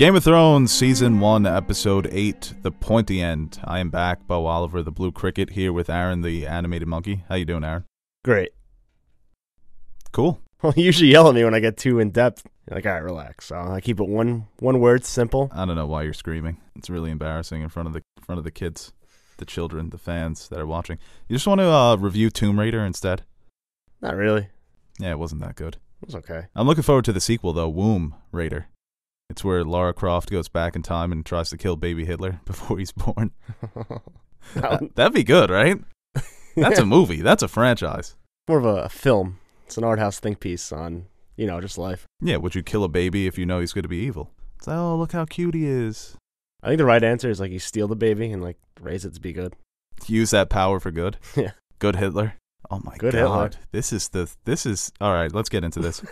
Game of Thrones Season 1, Episode 8, The Pointy End. I am back, Beau Oliver, the Blue Cricket, here with Aaron, the animated monkey. How you doing, Aaron? Great. Cool. Well, you usually yell at me when I get too in depth. You're like, all right, relax. So I keep it one one word, simple. I don't know why you're screaming. It's really embarrassing in front of the in front of the kids, the children, the fans that are watching. You just want to uh, review Tomb Raider instead? Not really. Yeah, it wasn't that good. It was okay. I'm looking forward to the sequel though, Womb Raider. It's where Lara Croft goes back in time and tries to kill baby Hitler before he's born. That- That'd be good, right? That's a movie. That's a franchise. More of a film. It's an art house think piece on, you know, just life. Yeah, would you kill a baby if you know he's going to be evil? It's like, oh, look how cute he is. I think the right answer is like you steal the baby and like raise it to be good. Use that power for good. Yeah. Good Hitler. Oh my Good Hitler. god. This is the this is all right, let's get into this.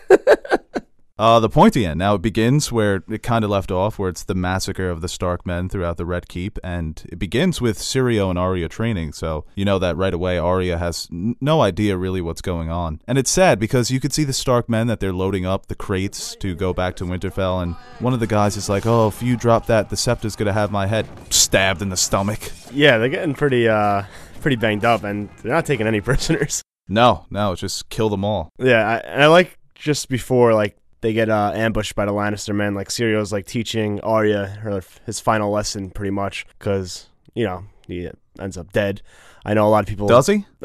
Uh, the pointy end. Now it begins where it kind of left off, where it's the massacre of the Stark men throughout the Red Keep, and it begins with Syrio and Arya training. So you know that right away, Arya has n- no idea really what's going on, and it's sad because you could see the Stark men that they're loading up the crates to go back to Winterfell, and one of the guys is like, "Oh, if you drop that, the Septa's gonna have my head stabbed in the stomach." Yeah, they're getting pretty uh pretty banged up and they're not taking any prisoners. No, no, just kill them all. Yeah, I, and I like just before like they get uh, ambushed by the Lannister men. Like Syrio's like teaching Arya her his final lesson, pretty much, because you know he ends up dead. I know a lot of people. Does he?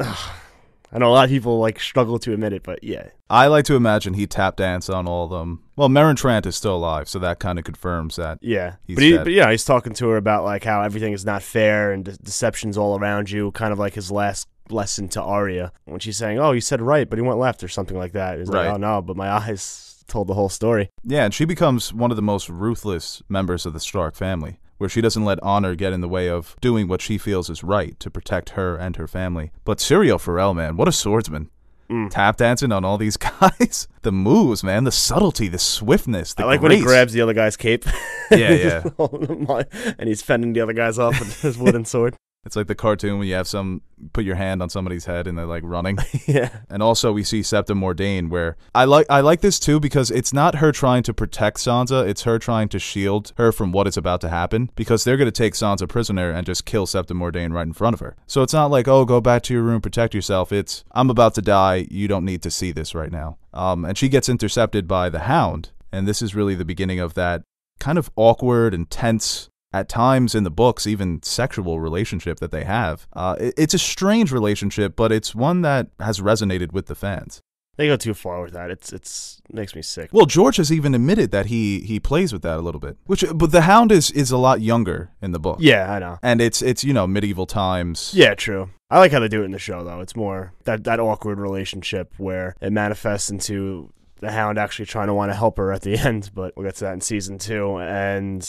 I know a lot of people like struggle to admit it, but yeah, I like to imagine he tap danced on all of them. Well, Meryn Trant is still alive, so that kind of confirms that. yeah. But, he, but yeah, he's talking to her about like how everything is not fair and de- deception's all around you. Kind of like his last lesson to Arya when she's saying, "Oh, you said right, but he went left" or something like that. He's Right. like, "Oh no, but my eyes told the whole story." Yeah, and she becomes one of the most ruthless members of the Stark family, where she doesn't let honor get in the way of doing what she feels is right to protect her and her family. But Syrio Forel, man, what a swordsman. Mm. Tap dancing on all these guys. the moves, man, the subtlety, the swiftness, the I like when he grabs the other guy's cape. Yeah, yeah. and he's fending the other guys off with his wooden sword. It's like the cartoon when you have some put your hand on somebody's head and they're like running. yeah. And also we see Septa Mordane where I like I like this too because it's not her trying to protect Sansa, it's her trying to shield her from what is about to happen because they're going to take Sansa prisoner and just kill Septa Mordane right in front of her. So it's not like, "Oh, go back to your room, protect yourself." It's, "I'm about to die, you don't need to see this right now." Um and she gets intercepted by the Hound, and this is really the beginning of that kind of awkward and tense at times in the books, even sexual relationship that they have. Uh, it- it's a strange relationship, but it's one that has resonated with the fans. They go too far with that. It's it's makes me sick. Well, George has even admitted that he he plays with that a little bit. Which, but the Hound is is a lot younger in the book. Yeah, I know. and it's it's you know medieval times. Yeah, true. I like how they do it in the show though. It's more that that awkward relationship where it manifests into the Hound actually trying to want to help her at the end, but we'll get to that in season two. And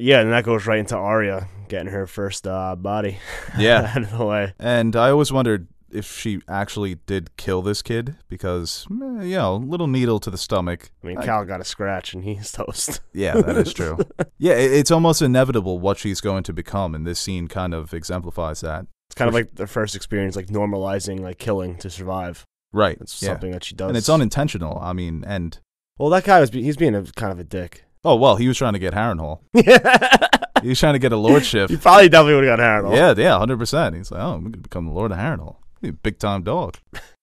yeah, and that goes right into Arya getting her first uh, body Yeah. out of the way. And I always wondered if she actually did kill this kid because eh, you know little needle to the stomach. I mean, I- Khal got a scratch and he's toast. Yeah, that is true. yeah, it, it's almost inevitable what she's going to become, and this scene kind of exemplifies that. It's kind of like their first experience, like normalizing like killing to survive. Right. It's yeah. something that she does. And it's unintentional. I mean, and well, that guy was be- he's being a kind of a dick. Oh well, he was trying to get Harrenhal. yeah, He was trying to get a lordship. you probably definitely would have got Harold. yeah, yeah, hundred percent. He's like, oh, I'm gonna become the Lord of Harrenhal. Big time dog.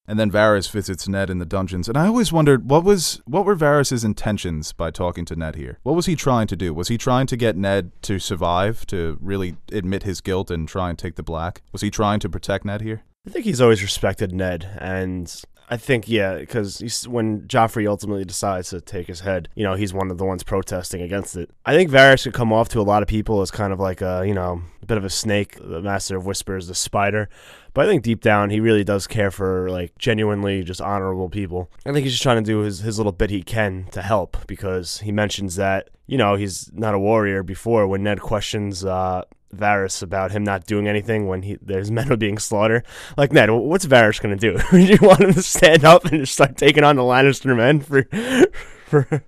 And then Varys visits Ned in the dungeons, and I always wondered what was what were Varys's intentions by talking to Ned here. What was he trying to do? Was he trying to get Ned to survive, to really admit his guilt and try and take the black? Was he trying to protect Ned here? I think he's always respected Ned, and I think yeah, because when Joffrey ultimately decides to take his head, you know, he's one of the ones protesting against it. I think Varys could come off to a lot of people as kind of like a you know a bit of a snake, the master of whispers, the spider. But I think deep down he really does care for like genuinely just honorable people. I think he's just trying to do his, his little bit he can to help because he mentions that you know he's not a warrior before when Ned questions uh, Varys about him not doing anything when he there's men are being slaughtered. Like Ned, what's Varys gonna do? do? you want him to stand up and just start taking on the Lannister men for for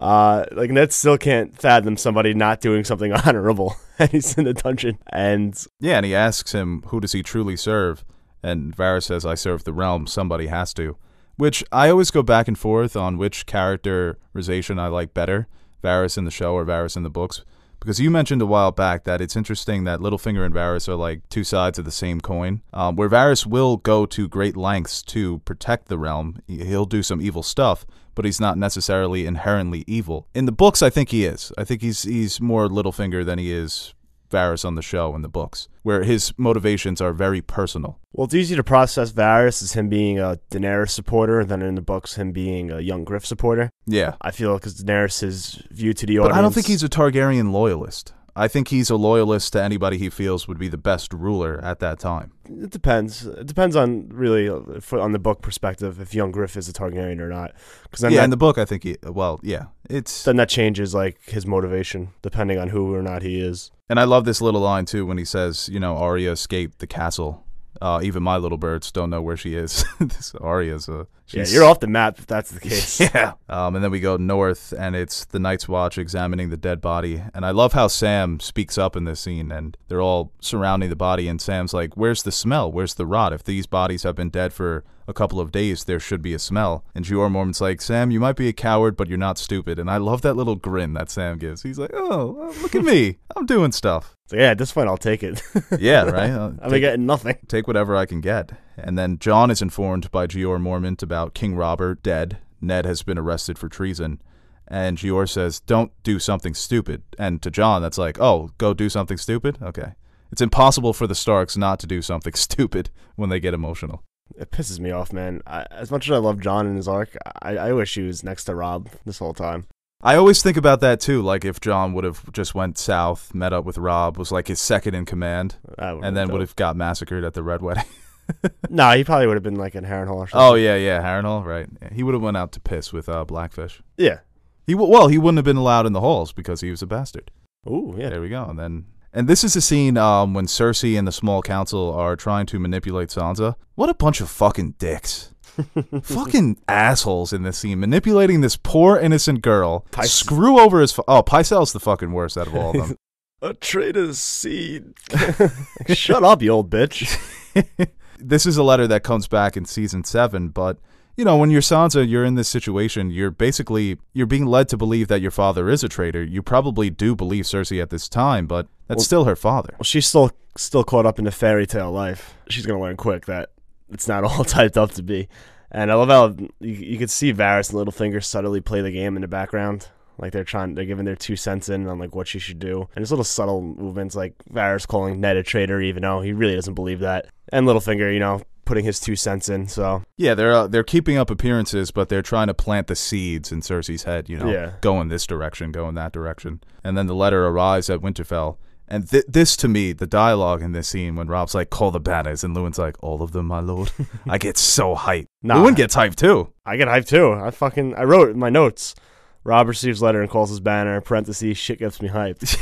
uh like Ned still can't fathom somebody not doing something honorable and he's in the dungeon and Yeah, and he asks him, who does he truly serve? And Varys says, I serve the realm, somebody has to. Which I always go back and forth on which characterization I like better. Varys in the show or Varys in the books. Because you mentioned a while back that it's interesting that Littlefinger and Varys are like two sides of the same coin, um, where Varys will go to great lengths to protect the realm. He'll do some evil stuff, but he's not necessarily inherently evil. In the books, I think he is. I think he's he's more Littlefinger than he is Varys on the show in the books, where his motivations are very personal. Well, it's easy to process Varys as him being a Daenerys supporter than in the books him being a young Griff supporter. Yeah. I feel because Daenerys is viewed to the audience. But. I don't think he's a Targaryen loyalist. I think he's a loyalist to anybody he feels would be the best ruler at that time. It depends. It depends on really for, on the book perspective if young Griff is a Targaryen or not. Because yeah, that, in the book, I think he. Well, yeah, it's. then that changes like his motivation depending on who or not he is. And I love this little line too when he says, you know, Arya escaped the castle. Uh, even my little birds don't know where she is. this Arya's a. Yeah, you're off the map if that's the case. Yeah. Um, and then we go north, and it's the Night's Watch examining the dead body. And I love how Sam speaks up in this scene, and they're all surrounding the body, and Sam's like, "Where's the smell? Where's the rot? If these bodies have been dead for a couple of days, there should be a smell." And Jeor Mormont's like, "Sam, you might be a coward, but you're not stupid." And I love that little grin that Sam gives. He's like, "Oh, uh, look at me, I'm doing stuff." So yeah, at this point I'll take it. Yeah, right. I'm take- getting nothing. take whatever I can get. And then Jon is informed by Jeor Mormont about King Robert dead. Ned has been arrested for treason. And Jeor says, Don't do something stupid. And to Jon, that's like, Oh, go do something stupid? Okay. It's impossible for the Starks not to do something stupid when they get emotional. It pisses me off, man. I, as much as I love Jon and his arc, I, I wish he was next to Robb this whole time. I always think about that too. Like if Jon would have just went south, met up with Robb, was like his second in command, and then would have got massacred at the Red Wedding. No, he probably would have been like in Harrenhal or something. oh yeah, yeah, Harrenhal, right? He would have went out to piss with uh, Blackfish. yeah. He w- well, he wouldn't have been allowed in the halls because he was a bastard. Ooh, yeah. There we go. And then, and this is a scene um, when Cersei and the small council are trying to manipulate Sansa. What a bunch of fucking dicks. fucking assholes in this scene, manipulating this poor innocent girl. Pyce- Screw over his. Fu- oh, Pycelle's the fucking worst out of all of them. A traitor's seed. Shut up, you old bitch. this is a letter that comes back in season seven, but you know, when you're Sansa, you're in this situation. You're basically you're being led to believe that your father is a traitor. You probably do believe Cersei at this time, but that's Well- still her father. Well, she's still still caught up in the fairy tale life. She's gonna learn quick that it's not all typed up to be. And I love how you, you could see Varys and Littlefinger subtly play the game in the background. Like they're trying, they're giving their two cents in on like what she should do, and there's little subtle movements like Varys calling Ned a traitor, even though he really doesn't believe that, and Littlefinger, you know, putting his two cents in. So Yeah, they're uh, they're keeping up appearances, but they're trying to plant the seeds in Cersei's head. You know, Yeah. go in this direction, go in that direction, and then the letter arrives at Winterfell. And th- this, to me, the dialogue in this scene when Robb's like, "Call the banners," and Luwin's like, "All of them, my lord." I get so hyped. Nah. Luwin gets hyped too. I get hyped too. I fucking I wrote my notes. Robb receives letter and calls his banner. Parentheses shit gets me hyped.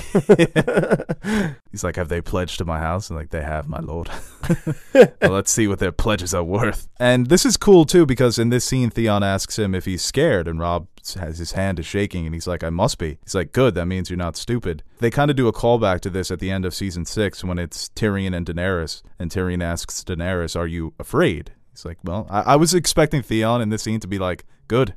He's like, "Have they pledged to my house?" And like, "They have, my lord." well, let's see what their pledges are worth. And this is cool too because in this scene, Theon asks him if he's scared, and Robb has his hand is shaking, and he's like, "I must be." He's like, "Good, that means you're not stupid." They kind of do a callback to this at the end of season six when it's Tyrion and Daenerys, and Tyrion asks Daenerys, "Are you afraid?" He's like, "Well, I, I was expecting Theon in this scene to be like, good."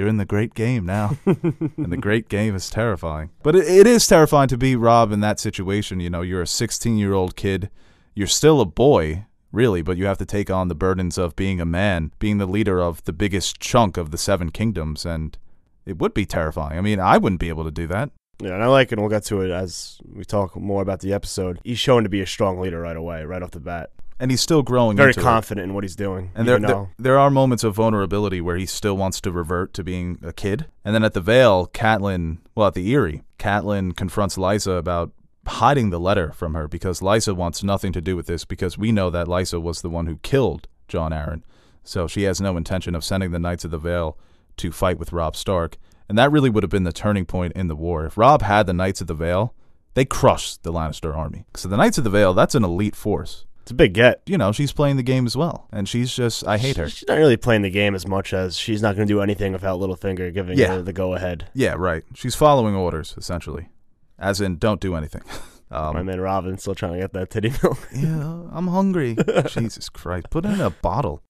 You're in the great game now. and the great game is terrifying. But it, it is terrifying to be Robb in that situation. You know, you're a 16 year old kid. You're still a boy, really, but you have to take on the burdens of being a man, being the leader of the biggest chunk of the Seven Kingdoms. And it would be terrifying. I mean, I wouldn't be able to do that. Yeah, and I like it. and We'll get to it as we talk more about the episode. He's shown to be a strong leader right away, right off the bat. And he's still growing Very into it. confident in what he's doing. And there, there, there are moments of vulnerability where he still wants to revert to being a kid. And then at the Vale, Catelyn, well, at the Eyrie, Catelyn confronts Lysa about hiding the letter from her because Lysa wants nothing to do with this because we know that Lysa was the one who killed Jon Arryn. So she has no intention of sending the Knights of the Vale to fight with Robb Stark. And that really would have been the turning point in the war. If Robb had the Knights of the Vale, they crushed the Lannister army. So the Knights of the Vale, that's an elite force it's a big get. you know, she's playing the game as well. And she's just, I hate her. She's not really playing the game as much as she's not going to do anything without Littlefinger giving Yeah. her the go ahead. Yeah, right. She's following orders, essentially. As in, don't do anything. My Um, man Robin's still trying to get that titty milk. yeah, I'm hungry. Jesus Christ. Put it in a bottle.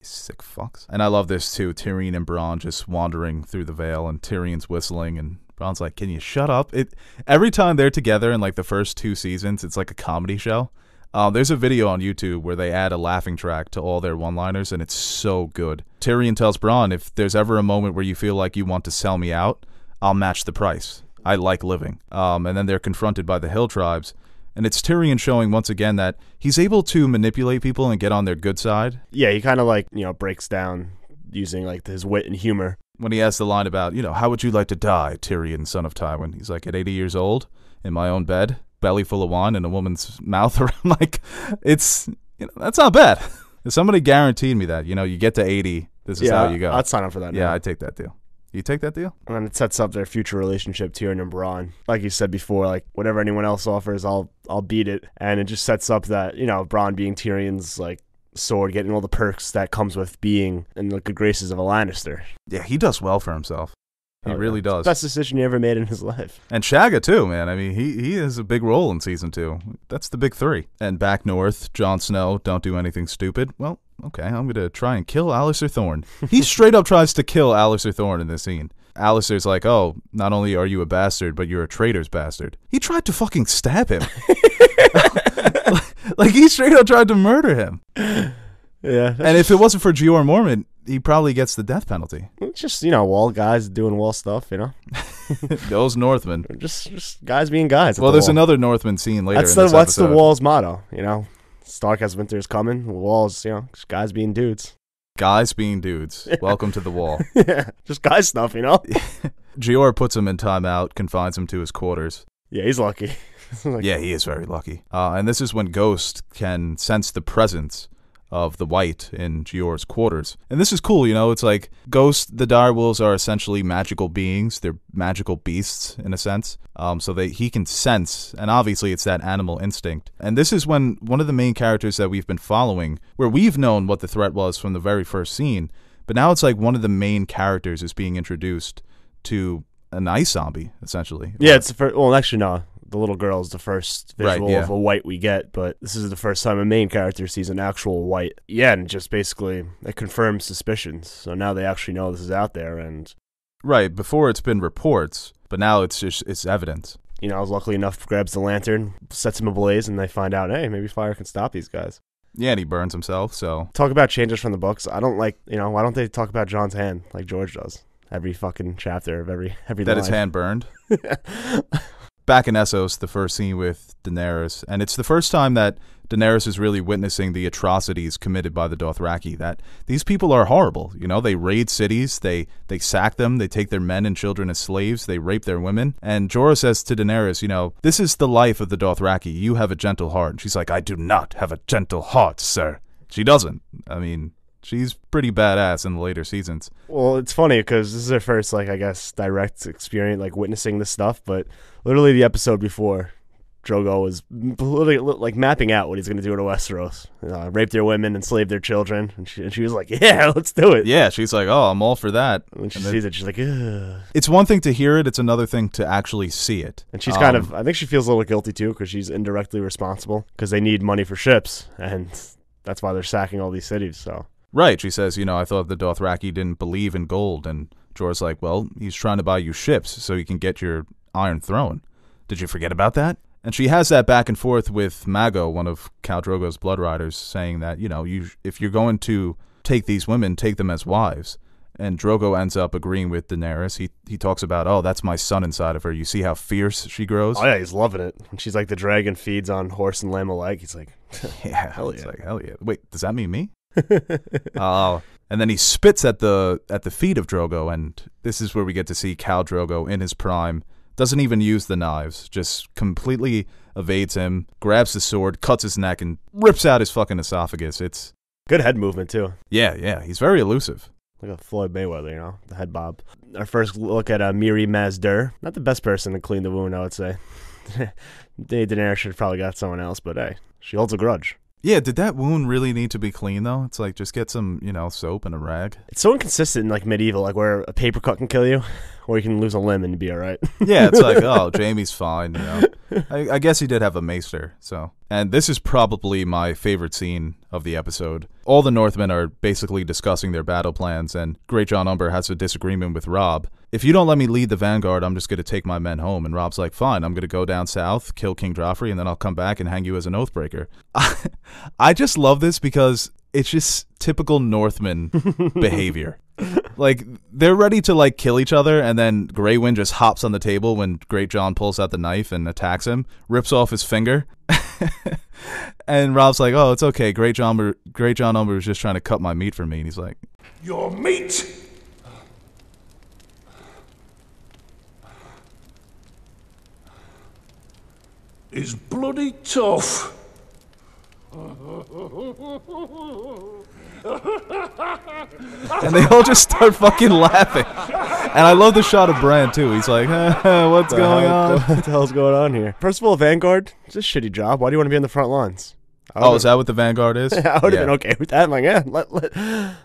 You sick fucks. And I love this too. Tyrion and Bronn just wandering through the Vale, and Tyrion's whistling, and Bronn's like, "Can you shut up?" It every time they're together in like the first two seasons, it's like a comedy show. Uh, there's a video on YouTube where they add a laughing track to all their one-liners, and it's so good. Tyrion tells Bronn, "If there's ever a moment where you feel like you want to sell me out, I'll match the price. I like living." Um, and then they're confronted by the Hill tribes, and it's Tyrion showing once again that he's able to manipulate people and get on their good side. Yeah, he kind of like you know breaks down using like his wit and humor. When he has the line about, you know, how would you like to die, Tyrion, son of Tywin? He's like, at 80 years old, in my own bed, belly full of wine, and a woman's mouth around. like, it's, you know, that's not bad. If somebody guaranteed me that, you know, you get to 80, this is yeah, how you go. I'd sign up for that. yeah, now. I'd take that deal. You take that deal? and then it sets up their future relationship, Tyrion and Bronn. Like you said before, like whatever anyone else offers, I'll I'll beat it. And it just sets up that you know Bronn being Tyrion's like sword, getting all the perks that comes with being in the good graces of a Lannister. Yeah, he does well for himself. He Oh, really yeah. does. Best decision he ever made in his life. And Shagga too, man. I mean, he he has a big role in season two. That's the big three. And back north, Jon Snow, don't do anything stupid. Well, okay, I'm gonna try and kill Alliser Thorne. He straight up tries to kill Alliser Thorne in this scene. Alliser's like, oh, not only are you a bastard, but you're a traitor's bastard. He tried to fucking stab him. like he straight up tried to murder him. Yeah, And if it wasn't for Jeor Mormont, he probably gets the death penalty. it's just you know wall guys doing wall stuff, you know, Those Northmen. just just guys being guys. Well, the there's wall. another Northman scene later. That's in the what's the wall's motto, you know. Stark has winter's coming. Walls, you know, just guys being dudes. Guys being dudes. Welcome to the wall. yeah, just guy stuff, you know. Jeor puts him in timeout, confines him to his quarters. Yeah, he's lucky. Like, Yeah, he is very lucky. Uh, and this is when Ghost can sense the presence of the white in Jeor's quarters. And this is cool, you know, it's like Ghost, the direwolves are essentially magical beings. They're magical beasts in a sense. Um, so they he can sense, and obviously it's that animal instinct. And this is when one of the main characters that we've been following, where we've known what the threat was from the very first scene, but now it's like one of the main characters is being introduced to an ice zombie, essentially. Yeah, it's first. Well, actually, no. The little girl is the first Right, visual yeah. of a white we get, but this is the first time a main character sees an actual white. Yeah, and just basically it confirms suspicions. So now they actually know this is out there, and Right, before it's been reports, but now it's just it's evidence. you know, luckily enough, grabs the lantern, sets him ablaze, and they find out, hey, maybe fire can stop these guys. Yeah, and he burns himself, so Talk about changes from the books. I don't like, you know, why don't they talk about Jon's hand like George does? Every fucking chapter of every every that line. his hand burned. Back in Essos, the first scene with Daenerys, and it's the first time that Daenerys is really witnessing the atrocities committed by the Dothraki. That these people are horrible. You know, they raid cities, they they sack them, they take their men and children as slaves, they rape their women. And Jorah says to Daenerys, you know, this is the life of the Dothraki. You have a gentle heart. And she's like, I do not have a gentle heart, sir. She doesn't. I mean, she's pretty badass in the later seasons. Well, it's funny because this is her first, like, I guess, direct experience, like, witnessing this stuff. But literally, the episode before, Drogo was literally, like, mapping out what he's going to do to Westeros. Uh, rape their women, enslave their children. And she, and she was like, yeah, let's do it. Yeah, she's like, oh, I'm all for that. When she And then- sees it, she's like, ugh. it's one thing to hear it; it's another thing to actually see it. And she's kind Um, of, I think she feels a little guilty, too, because she's indirectly responsible because they need money for ships. And that's why they're sacking all these cities. So, right. She says, you know, I thought the Dothraki didn't believe in gold, and Jorah's like, well, he's trying to buy you ships so you can get your Iron Throne. Did you forget about that? And she has that back and forth with Mago, one of Khal Drogo's blood riders, saying that you know, you if you're going to take these women, take them as wives. And Drogo ends up agreeing with Daenerys. He he talks about, oh, that's my son inside of her. You see how fierce she grows. oh, yeah, he's loving it. And she's like, the dragon feeds on horse and lamb alike. He's like, Yeah, Hell it's yeah. like hell yeah. Wait, does that mean me? Oh, and then he spits at the at the feet of Drogo, and this is where we get to see Khal Drogo in his prime. Doesn't even use the knives, just completely evades him, grabs the sword, cuts his neck, and rips out his fucking esophagus. It's good head movement, too. yeah, yeah. He's very elusive. like a Floyd Mayweather, you know, the head bob. Our first look at uh, Mirri Maz Duur. Not the best person to clean the wound, I would say. Da- Daenerys should have probably got someone else, but hey, she holds a grudge. Yeah, did that wound really need to be clean though? It's like just get some, you know, soap and a rag. It's so inconsistent in like medieval, like where a paper cut can kill you, or you can lose a limb and be all right. Yeah, it's like, oh, Jaime's fine, you know. I, I guess he did have a maester, so. And this is probably my favorite scene of the episode. All the Northmen are basically discussing their battle plans, and Great John Umber has a disagreement with Robb. If you don't let me lead the vanguard, I'm just going to take my men home. And Robb's like, fine, I'm going to go down south, kill King Joffrey, and then I'll come back and hang you as an oathbreaker. I just love this because it's just typical Northman behavior. Like they're ready to like kill each other, and then Grey Wind just hops on the table when Great John pulls out the knife and attacks him, rips off his finger, and Robb's like, "Oh, it's okay. Great John, Great John Umber was just trying to cut my meat for me." And he's like, "Your meat." Is bloody tough. and they all just start fucking laughing. And I love the shot of Bran too. He's like, "What's The going hell- on?" What the hell's going on here? First of all, Vanguard, it's a shitty job. Why do you want to be on the front lines? Oh, is that what the Vanguard is? I would have yeah. been okay with that. I'm like, yeah, let let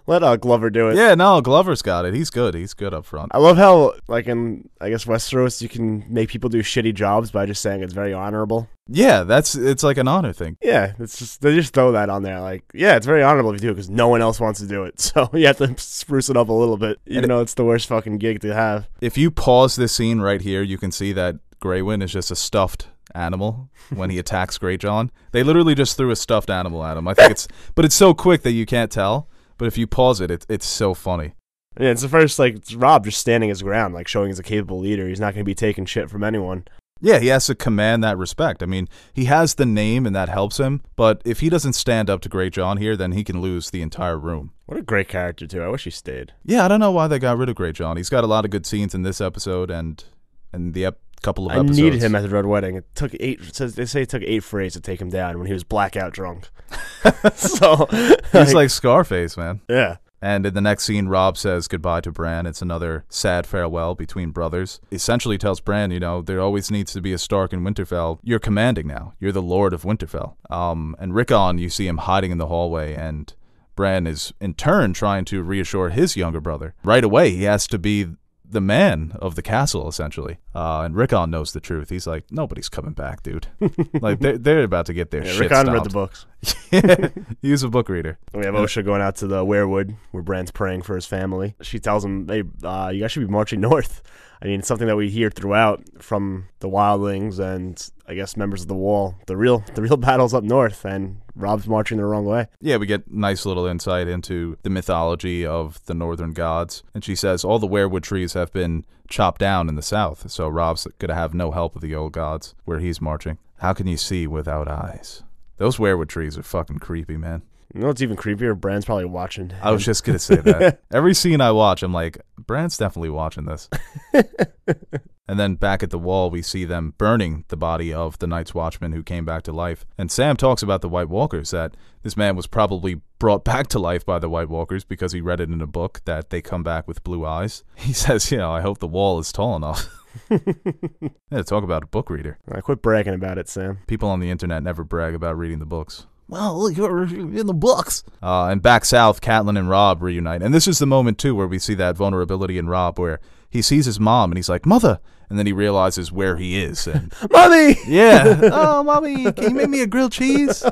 let uh, Glover do it. Yeah, no, Glover's got it. He's good. He's good up front. I love how, like in I guess Westeros, you can make people do shitty jobs by just saying it's very honorable. Yeah, that's it's like an honor thing. Yeah, it's just they just throw that on there. Like, yeah, it's very honorable if you do it because no one else wants to do it. So you have to spruce it up a little bit, even And it- though it's the worst fucking gig to have. If you pause this scene right here, you can see that Greywind is just a stuffed animal when he attacks Great John. They literally just threw a stuffed animal at him. I think it's, but it's so quick that you can't tell. But if you pause it, it it's so funny. Yeah, it's the first like Robb just standing his ground, like showing he's a capable leader. He's not going to be taking shit from anyone. Yeah, he has to command that respect. I mean, he has the name and that helps him, but if he doesn't stand up to Great John here, then he can lose the entire room. What a great character too. I wish he stayed. Yeah, I don't know why they got rid of Great John. He's got a lot of good scenes in this episode and and the ep- couple of I episodes. needed him at the Red Wedding. It took eight. it Says they say it took eight Freys to take him down when he was blackout drunk. so He's like Scarface, man. yeah, And in the next scene, Robb says goodbye to Bran. It's another sad farewell between brothers. Essentially tells Bran, you know, there always needs to be a Stark in Winterfell. You're commanding now. You're the Lord of Winterfell. Um, and Rickon, you see him hiding in the hallway, and Bran is in turn trying to reassure his younger brother. Right away, he has to be the man of the castle, essentially. Uh, and Rickon knows the truth. He's like, nobody's coming back, dude. like they're, they're about to get their yeah shit Rickon read the books. yeah, he's a book reader. We have Osha going out to the weirwood where Bran's praying for his family. She tells him, "Hey, uh, you guys should be marching north." I mean, it's something that we hear throughout from the wildlings and I guess members of the Wall. The real, the real battle's up north, and Robb's marching the wrong way. Yeah, we get nice little insight into the mythology of the northern gods. And she says all the weirwood trees have been chopped down in the south, so Robb's going to have no help of the old gods where he's marching. How can you see without eyes? Those weirwood trees are fucking creepy, man. You know what's even creepier? Bran's probably watching. I was just going to say that. Every scene I watch, I'm like, Bran's definitely watching this. And then back at the wall, we see them burning the body of the Night's Watchman who came back to life. And Sam talks about the White Walkers, that this man was probably brought back to life by the White Walkers because he read it in a book that they come back with blue eyes. He says, you know, I hope the wall is tall enough. yeah, talk about a book reader. I quit bragging about it, Sam. People on the internet never brag about reading the books. Well, look, you're in the books. Uh, and back south, Catelyn and Robb reunite. And this is the moment, too, where we see that vulnerability in Robb, where he sees his mom and he's like, Mother! And then he realizes where he is. And Mommy. yeah. oh, mommy, can you make me a grilled cheese?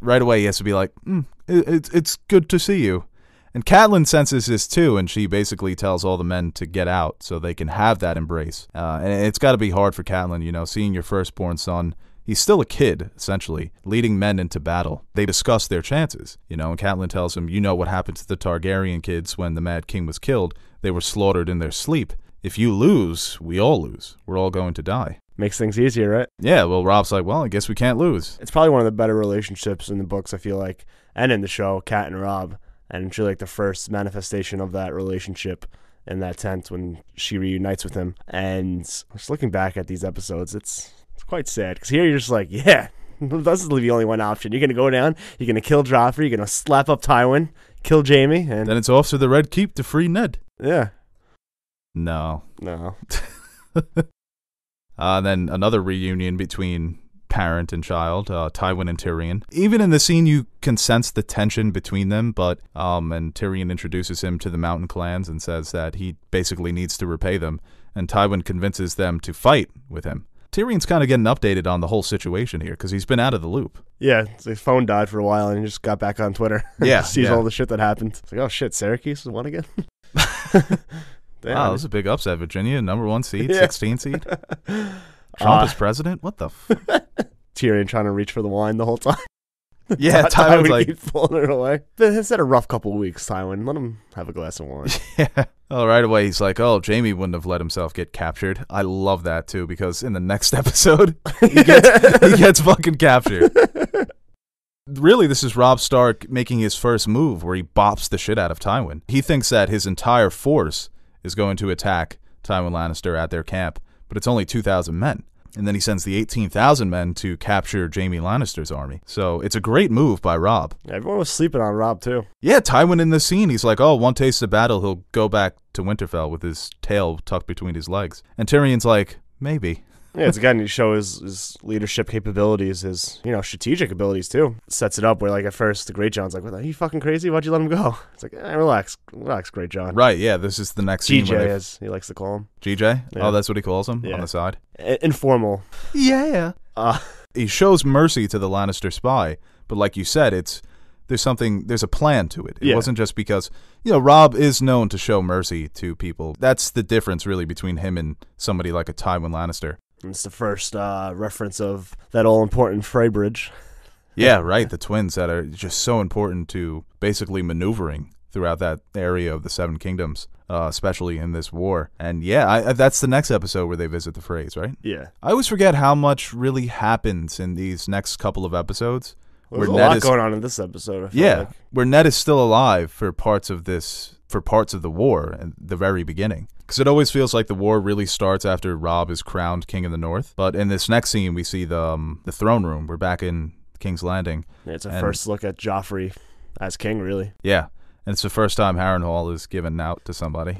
right away, he has to be like, mm, it, it's it's good to see you. And Catelyn senses this too, and she basically tells all the men to get out so they can have that embrace. Uh, and it's got to be hard for Catelyn, you know, seeing your firstborn son. He's still a kid, essentially, leading men into battle. They discuss their chances, you know, and Catelyn tells him, You know what happened to the Targaryen kids when the Mad King was killed? They were slaughtered in their sleep. If you lose, we all lose. We're all going to die. Makes things easier, right? Yeah, well, Robb's like, well, I guess we can't lose. It's probably one of the better relationships in the books. I feel like, and in the show, Kat and Robb, and it's really like the first manifestation of that relationship in that tent when she reunites with him. And just looking back at these episodes, it's it's quite sad because here you're just like, yeah, this is the only one option. You're gonna go down, you're gonna kill Joffrey, you're gonna slap up Tywin, kill Jaime, and Then it's off to the Red Keep to free Ned. yeah, No. no, Uh, then another reunion between parent and child, uh, Tywin and Tyrion. Even in the scene, you can sense the tension between them, but um, and Tyrion introduces him to the Mountain Clans and says that he basically needs to repay them, and Tywin convinces them to fight with him. Tyrion's kind of getting updated on the whole situation here because he's been out of the loop. Yeah, his phone died for a while and he just got back on Twitter. Yeah, sees yeah. all the shit that happened. It's like, oh shit, Syracuse won again. Damn. Wow, this is a big upset. Virginia, number one seed, Yeah. 16 seed. Trump Uh, is president? What the f? Tyrion trying to reach for the wine the whole time. Yeah, Tywin's like, keep pulling it away. It's had a rough couple weeks, Tywin. Let him have a glass of wine. yeah. Oh, right away, he's like, oh, Jaime wouldn't have let himself get captured. I love that, too, because in the next episode, he gets, he gets fucking captured. Really, this is Robb Stark making his first move where he bops the shit out of Tywin. He thinks that his entire force is going to attack Tywin Lannister at their camp, but it's only 2,000 men. And then he sends the 18,000 men to capture Jaime Lannister's army. So it's a great move by Robb. Everyone was sleeping on Robb too. Yeah, Tywin in the scene, he's like, oh, one taste of battle, he'll go back to Winterfell with his tail tucked between his legs. And Tyrion's like, maybe. Yeah, it's again to show his, his leadership capabilities, his you know strategic abilities too. Sets it up where like at first the Great John's like, "What? Are you fucking crazy? Why'd you let him go?" It's like, eh, relax, relax, Great John. Right, yeah, this is the next scene. GJ, where they- as he likes to call him, GJ? Yeah. Oh, that's what he calls him Yeah. on the side. I- informal. Yeah. Uh, He shows mercy to the Lannister spy, but like you said, it's there's something there's a plan to it. It Yeah. wasn't just because you know Robb is known to show mercy to people. That's the difference really between him and somebody like a Tywin Lannister. It's the first uh, reference of that all important Frey Bridge. Yeah, right. The twins that are just so important to basically maneuvering throughout that area of the Seven Kingdoms, uh, especially in this war. And yeah, I, I, that's the next episode where they visit the Freys, right? Yeah, I always forget how much really happens in these next couple of episodes. Well, there's a Ned lot is- going on in this episode. I feel Yeah, like. where Ned is still alive for parts of this, for parts of the war and the very beginning. Because it always feels like the war really starts after Robb is crowned King of the North. But in this next scene, we see the um, the throne room. We're back in King's Landing. Yeah, it's a And- first look at Joffrey as king, really. Yeah. And it's the first time Harrenhal is given out to somebody.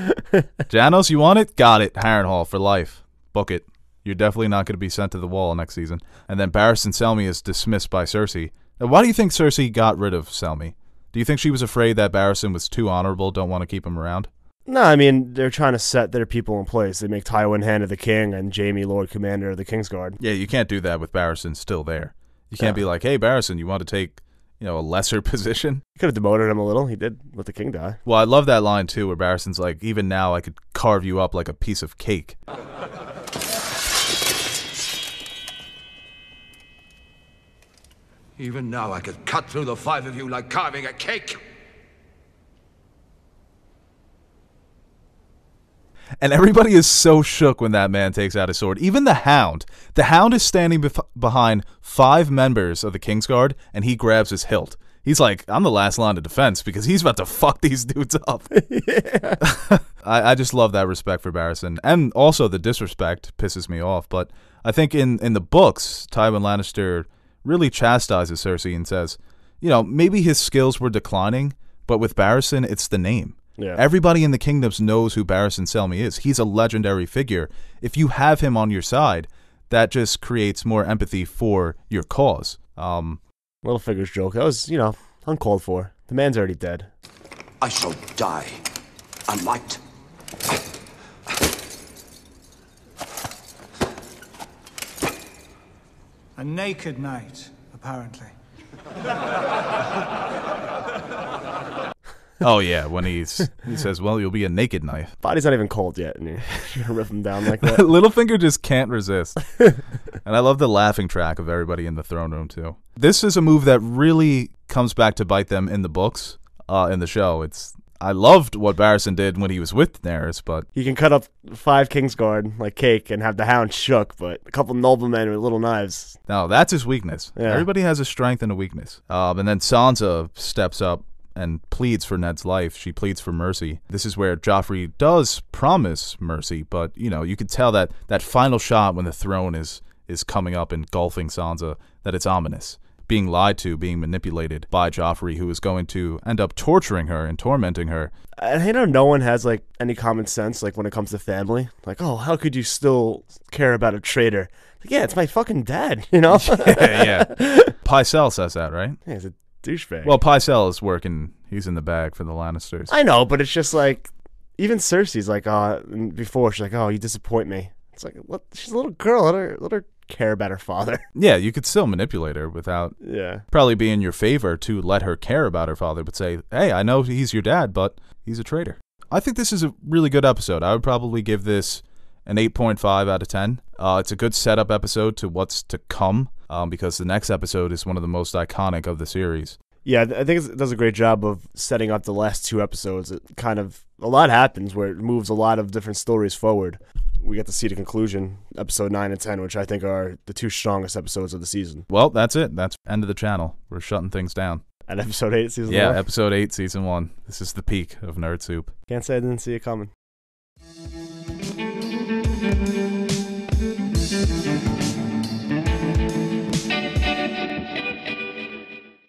Janos, you want it? Got it. Harrenhal for life. Book it. You're definitely not going to be sent to the wall next season. And then Barristan Selmy is dismissed by Cersei. Now, why do you think Cersei got rid of Selmy? Do you think she was afraid that Barristan was too honorable, don't want to keep him around? No, I mean they're trying to set their people in place. They make Tywin Hand of the King and Jaime Lord Commander of the Kingsguard. Yeah, you can't do that with Barristan still there. You can't Yeah. be like, hey, Barristan, you want to take, you know, a lesser position? Could have demoted him a little. He did let the king die. Well, I love that line too, where Barristan's like, even now I could carve you up like a piece of cake. Even now, I could cut through the five of you like carving a cake. And everybody is so shook when that man takes out his sword. Even the Hound. The Hound is standing bef- behind five members of the Kingsguard, and he grabs his hilt. He's like, I'm the last line of defense because he's about to fuck these dudes up. I, I just love that respect for Barrison. And also the disrespect pisses me off. But I think in, in the books, Tywin Lannister really chastises Cersei and says, you know, maybe his skills were declining, but with Barrison, it's the name. Yeah. Everybody in the kingdoms knows who Barristan Selmy is. He's a legendary figure. If you have him on your side, that just creates more empathy for your cause. Um, Littlefinger's joke. That was, you know, uncalled for. The man's already dead. I shall die unliked. A naked knight, apparently. oh yeah, when he's he says, "Well, you'll be a naked knight." Body's not even cold yet, and you're, you're gonna rip him down like that. Littlefinger just can't resist. and I love the laughing track of everybody in the throne room too. This is a move that really comes back to bite them in the books, uh, in the show. It's I loved what Barristan did when he was with Daenerys, but He can cut up five Kingsguard like cake and have the Hound shook, but a couple noblemen with little knives. No, that's his weakness. Yeah. Everybody has a strength and a weakness. Um, and then Sansa steps up and pleads for Ned's life. She pleads for mercy. This is where Joffrey does promise mercy, but you know you could tell that that final shot when the throne is is coming up engulfing Sansa that it's ominous. Being lied to, being manipulated by Joffrey, who is going to end up torturing her and tormenting her. And I know no one has like any common sense like when it comes to family. Like, oh, how could you still care about a traitor? Like, yeah, it's my fucking dad, you know? yeah, yeah. Pycelle says that, right? Yeah, he's a douchebag. Well, Pycelle is working. He's in the bag for the Lannisters. I know, but it's just like even Cersei's like, uh, before she's like, oh, you disappoint me. It's like let, she's a little girl. Let her let her care about her father. Yeah, you could still manipulate her without yeah. probably be in your favor to let her care about her father, but say, hey, I know he's your dad, but he's a traitor. I think this is a really good episode. I would probably give this an 8.5 out of 10. Uh, it's a good setup episode to what's to come um, because the next episode is one of the most iconic of the series. Yeah, I think it does a great job of setting up the last two episodes. It kind of a lot happens where it moves a lot of different stories forward. We get to see the conclusion, episode nine and ten, which I think are the two strongest episodes of the season. Well, that's it. That's end of the channel. We're shutting things down. And episode eight, season Yeah, one. episode 8, season 1. This is the peak of Nerd Soup. Can't say I didn't see it coming.